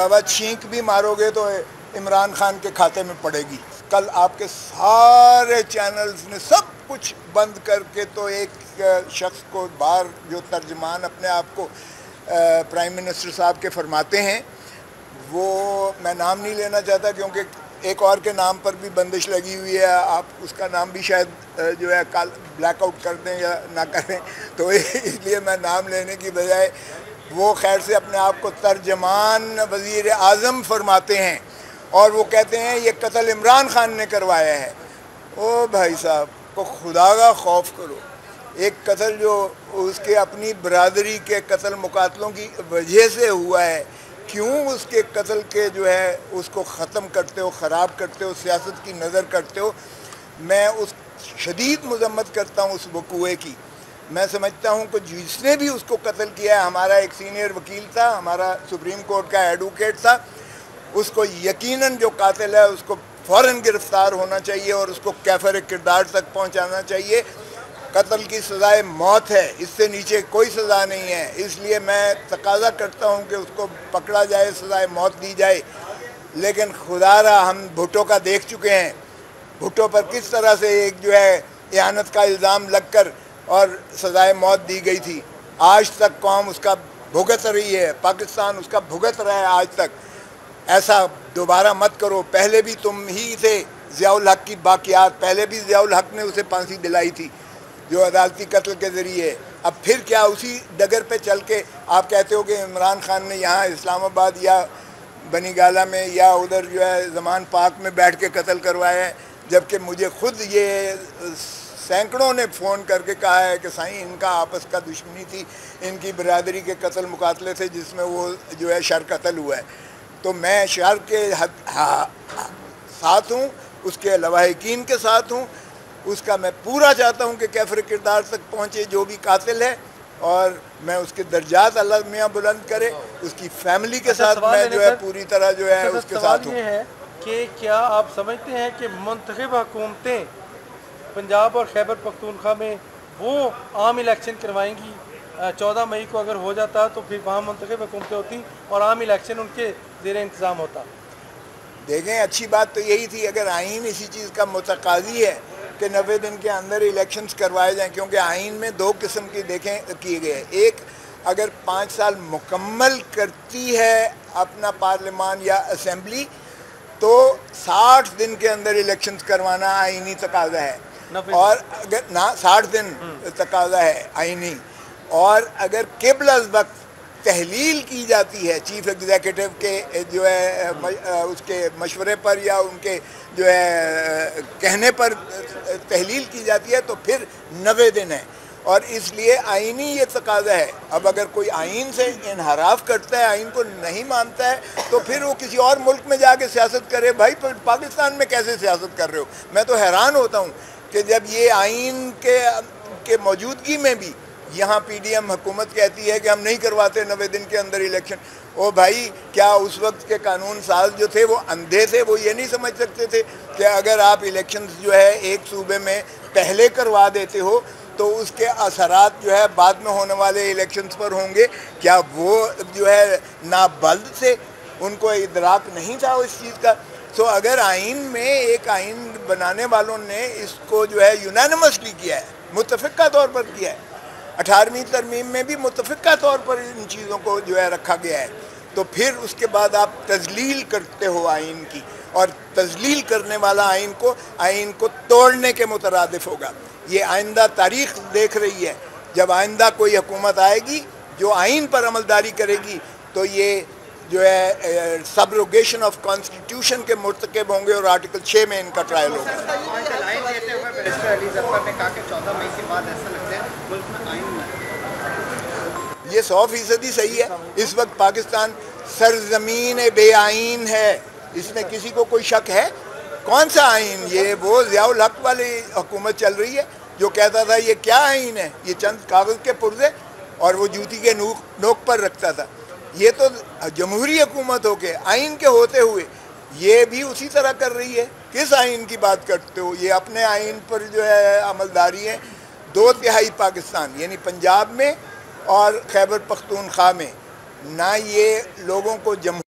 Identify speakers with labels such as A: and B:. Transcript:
A: बाबा छींक भी मारोगे तो इमरान खान के खाते में पड़ेगी। कल आपके सारे चैनल्स ने सब कुछ बंद करके तो एक शख्स को बाहर जो तर्जमान अपने आप को प्राइम मिनिस्टर साहब के फरमाते हैं, वो मैं नाम नहीं लेना चाहता क्योंकि एक और के नाम पर भी बंदिश लगी हुई है, आप उसका नाम भी शायद जो है, कल ब्लैकआउट कर दें या ना करें। तो इसलिए मैं नाम लेने की बजाय वो खैर से अपने आप को तर्जमान वज़ी अजम फरमाते हैं और वो कहते हैं, ये कत्ल इमरान खान ने करवाया है। ओ भाई साहब, को खुदा का खौफ करो। एक कत्ल जो उसके अपनी बरदरी के कत्ल मुकातलों की वजह से हुआ है, क्यों उसके कत्ल के जो है उसको ख़त्म करते हो, ख़राब करते हो, सियासत की नज़र करते हो? मैं उस शदीद मजम्मत करता हूँ उस वकूए की। मैं समझता हूँ कि जिसने भी उसको कत्ल किया है, हमारा एक सीनियर वकील था, हमारा सुप्रीम कोर्ट का एडवोकेट था, उसको यकीनन जो कातिल है, उसको फ़ौर गिरफ़्तार होना चाहिए और उसको कैफर किरदार तक पहुँचाना चाहिए। कत्ल की सज़ाए मौत है, इससे नीचे कोई सज़ा नहीं है। इसलिए मैं तकाजा करता हूँ कि उसको पकड़ा जाए, सज़ाए मौत दी जाए। लेकिन खुदारा, हम भुट्टो का देख चुके हैं। भुट्टो पर किस तरह से एक जो है एहानत का इल्ज़ाम लग कर और सज़ाए मौत दी गई थी। आज तक कौम उसका भुगत रही है, पाकिस्तान उसका भुगत रहा है आज तक। ऐसा दोबारा मत करो, पहले भी तुम ही थे ज़ियाउल हक की बाकियात, पहले भी ज़ियाउल हक ने उसे फांसी दिलाई थी, जो अदालती कत्ल के ज़रिए। अब फिर क्या उसी डगर पे चल के आप कहते हो कि इमरान खान ने यहाँ इस्लामाबाद या बनी गाला में या उधर जो है जमान पाक में बैठ के कत्ल करवाया है, जबकि मुझे खुद ये सैकड़ों ने फ़ोन करके कहा है कि साईं इनका आपस का दुश्मनी थी इनकी बरदरी के कत्ल मुकातले थे जिसमें वो जो है शर कत्ल हुआ है। तो मैं शहर के हद साथ हूँ उसके लवाकिन के साथ हूँ उसका मैं पूरा चाहता हूँ कि कैफर किरदार तक पहुँचे जो भी कातिल है और मैं उसके दर्जात अल्लाह मियाँ बुलंद करे उसकी फैमिली के अच्छा, साथ मैं जो है पूरी तरह जो है उसके साथ हूँ
B: कि क्या आप समझते हैं कि मंतखब हुकूमतें पंजाब और खैबर पख्तूनख्वा में वो आम इलेक्शन करवाएँगी। चौदह मई को अगर हो जाता तो फिर वहाँ मंतखब हुकूमतें होती और आम इलेक्शन उनके जेर इंतज़ाम होता।
A: देखें, अच्छी बात तो यही थी, अगर आइन इसी चीज़ का मतकाजी है कि नबे दिन के अंदर इलेक्शन करवाए जाएँ, क्योंकि आइन में दो किस्म की देखें, किए गए एक, अगर पाँच साल मुकम्मल करती है अपना पार्लियामान या असम्बली तो साठ दिन के अंदर इलेक्शंस करवाना आइनी तकाजा है। और अगर ना साठ दिन हम्म। तकाजा है आइनी और अगर केबल वक्त तहलील की जाती है चीफ एग्जीक्यूटिव के जो है उसके मशवरे पर या उनके जो है कहने पर तहलील की जाती है तो फिर नबे दिन है। और इसलिए आइनी ये तकाजा है। अब अगर कोई आइन से इनहराफ करता है आइन को नहीं मानता है तो फिर वो किसी और मुल्क में जाके सियासत करे भाई पाकिस्तान में कैसे सियासत कर रहे हो? मैं तो हैरान होता हूँ। कि जब ये आइन के के मौजूदगी में भी यहाँ पीडीएम हुकूमत कहती है कि हम नहीं करवाते नबे दिन के अंदर इलेक्शन, ओ भाई, क्या उस वक्त के कानून साज जो थे वो अंधे थे? वो ये नहीं समझ सकते थे कि अगर आप इलेक्शन जो है एक सूबे में पहले करवा देते हो तो उसके असरात जो है बाद में होने वाले इलेक्शंस पर होंगे। क्या वो जो है नाबल्द से उनको इदराक नहीं था उस चीज़ का? तो अगर आइन में एक आइन बनाने वालों ने इसको जो है यूनानमसली किया है मुतफ़ा तौर पर किया है, अठारहवीं तरमीम में भी मुतफ़ा तौर पर इन चीज़ों को जो है रखा गया है तो फिर उसके बाद आप तजलील करते हो आइन की, और तजलील करने वाला आइन को आइन को तोड़ने के मुतरदफ होगा। ये आइंदा तारीख देख रही है, जब आइंदा कोई हुकूमत आएगी, जो आइन पर अमलदारी करेगी तो ये जो है सबरोगेशन ऑफ़ कॉन्स्टिट्यूशन के मुरतकब होंगे और आर्टिकल छः में इनका ट्रायल होगा। ये सौ फ़ीसदी सही है। इस वक्त पाकिस्तान सरजमीन बेआइन है। इसमें किसी को कोई शक है? कौन सा आइन ये वो ज़ियाउल हक वाली हुकूमत चल रही है जो कहता था ये क्या आइन है? ये चंद कागज़ के पुर्जे और वो जूती के नोक नोक पर रखता था। ये तो जमहूरी हुकूमत हो के आइन के होते हुए, ये भी उसी तरह कर रही है। किस आइन की बात करते हो? ये अपने आइन पर जो है, अमलदारी है। दो तिहाई पाकिस्तान, यानी पंजाब में और खैबर पख्तूनख्वा में। ना ये लोगों को जम